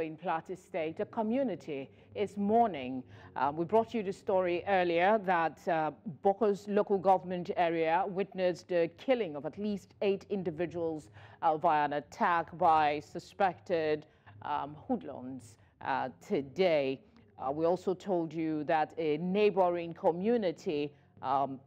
in Plateau State, a community is mourning. Uh, we brought you the story earlier that uh, Bokkos local government area witnessed the killing of at least eight individuals uh, via an attack by suspected um, hoodlums uh, today. Uh, we also told you that a neighboring community, um,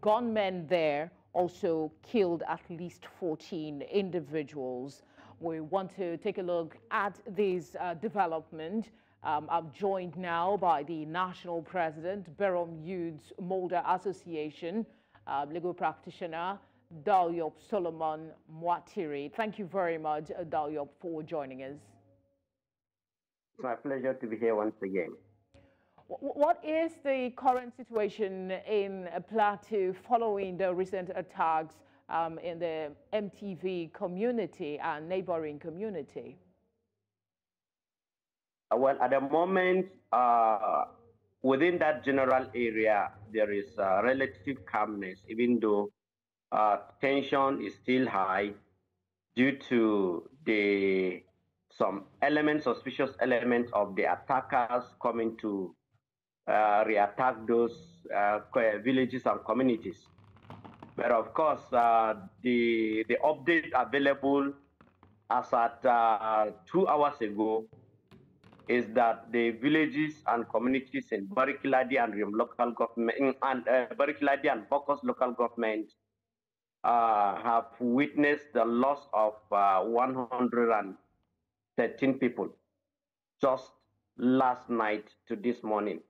gunmen there also killed at least 14 individuals. We want to take a look at this uh, development. Um, I'm joined now by the national president, Berom Youths Moulder Association, uh, legal practitioner, Dalyop Solomon Mwantiri. Thank you very much, uh, Dalyop, for joining us. It's my pleasure to be here once again. What is the current situation in Plateau following the recent attacks um, in the MTV community and neighboring community? Uh, well, at the moment, uh, within that general area, there is uh, relative calmness, even though uh, tension is still high due to the some elements, suspicious elements of the attackers coming to uh, reattack those uh, villages and communities. But of course, uh, the the update available as at uh, two hours ago is that the villages and communities in Barkin Ladi and Rim local government and uh, and Bokkos local government uh, have witnessed the loss of uh, 113 people just last night to this morning.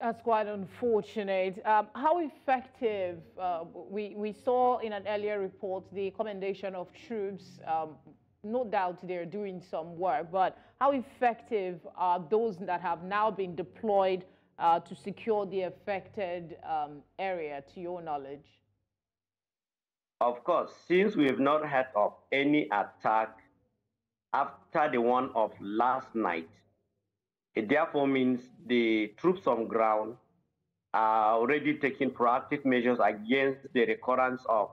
That's quite unfortunate. Um, how effective, uh, we, we saw in an earlier report the commendation of troops. Um, no doubt they're doing some work, but how effective are those that have now been deployed uh, to secure the affected um, area, to your knowledge? Of course, since we have not heard of any attack after the one of last night, it therefore means the troops on ground are already taking proactive measures against the recurrence of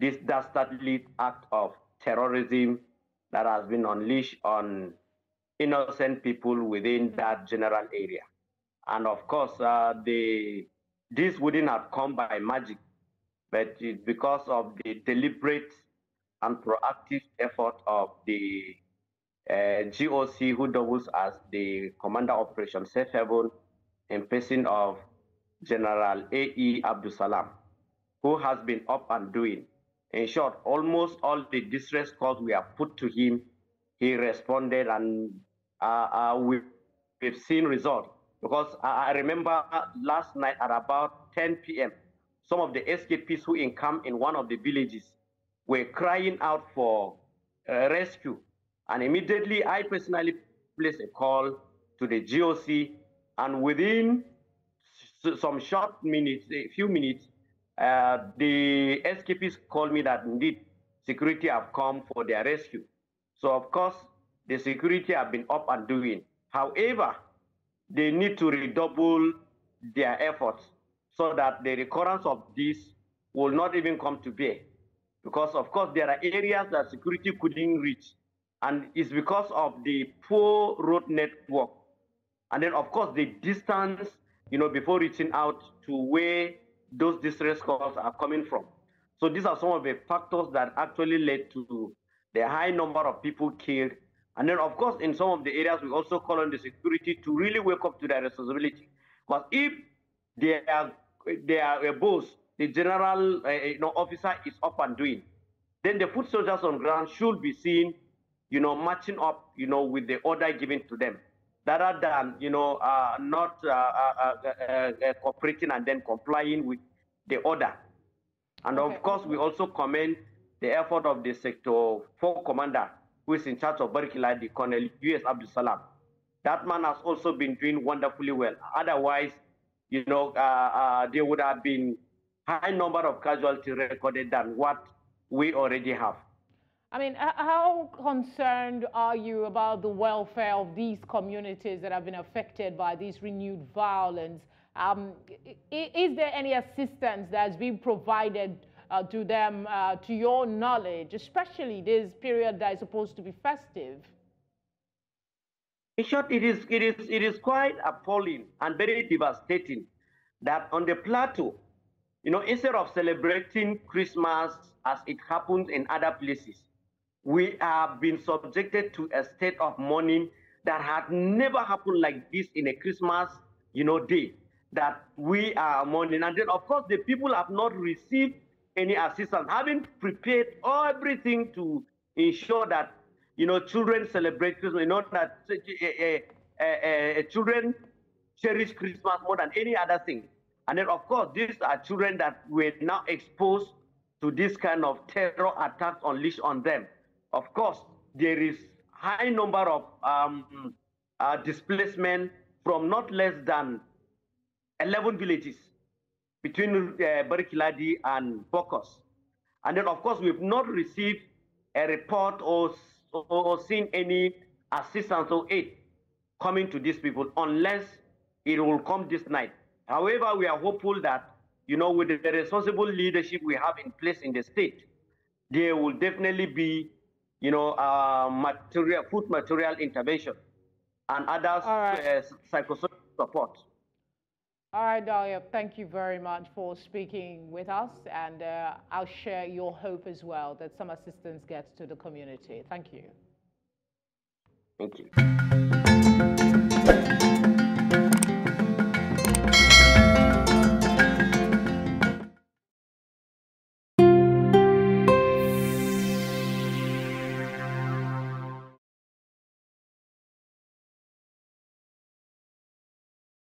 this dastardly act of terrorism that has been unleashed on innocent people within that general area. And of course, uh, the, this wouldn't have come by magic, but it's because of the deliberate and proactive effort of the uh, GOC, who doubles as the Commander Operation Safe Haven, in person of General A.E. Abdul Salam, who has been up and doing. In short, almost all the distress calls we have put to him, he responded, and uh, uh, we, we've seen results. Because I, I remember last night at about 10 p.m., some of the escapees who encamped in one of the villages were crying out for uh, rescue and immediately, I personally placed a call to the GOC, and within some short minutes, a few minutes, uh, the escapees called me that indeed security have come for their rescue. So of course, the security have been up and doing. However, they need to redouble their efforts so that the recurrence of this will not even come to bear. Because of course, there are areas that security couldn't reach. And it's because of the poor road network. And then, of course, the distance, you know, before reaching out to where those distress calls are coming from. So these are some of the factors that actually led to the high number of people killed. And then, of course, in some of the areas, we also call on the security to really wake up to their responsibility. Because if they are, they are a boss, the general uh, you know, officer is up and doing, then the foot soldiers on ground should be seen you know, matching up, you know, with the order given to them, rather than, you know, uh, not uh, uh, uh, uh cooperating and then complying with the order. And okay. of course, we also commend the effort of the Sector 4 Commander, who is in charge of the Colonel U.S. Abdul Salam. That man has also been doing wonderfully well. Otherwise, you know, uh, there would have been high number of casualties recorded than what we already have. I mean, how concerned are you about the welfare of these communities that have been affected by this renewed violence? Um, is there any assistance that's been provided uh, to them, uh, to your knowledge, especially this period that is supposed to be festive? In short, it is, it is, it is quite appalling and very devastating that on the plateau, you know, instead of celebrating Christmas as it happens in other places, we have been subjected to a state of mourning that had never happened like this in a Christmas, you know, day that we are mourning. And then, of course, the people have not received any assistance, having prepared everything to ensure that, you know, children celebrate Christmas, you know, that uh, uh, uh, children cherish Christmas more than any other thing. And then, of course, these are children that were now exposed to this kind of terror attacks unleashed on them. Of course, there is high number of um, uh, displacement from not less than 11 villages between uh, Barkin Ladi and Bokkos. And then, of course, we've not received a report or, or, or seen any assistance or aid coming to these people unless it will come this night. However, we are hopeful that, you know, with the responsible leadership we have in place in the state, there will definitely be, you know, uh, material, food material intervention and other right. uh, psychosocial support. All right, Dalia, thank you very much for speaking with us, and uh, I'll share your hope as well that some assistance gets to the community. Thank you. Thank you.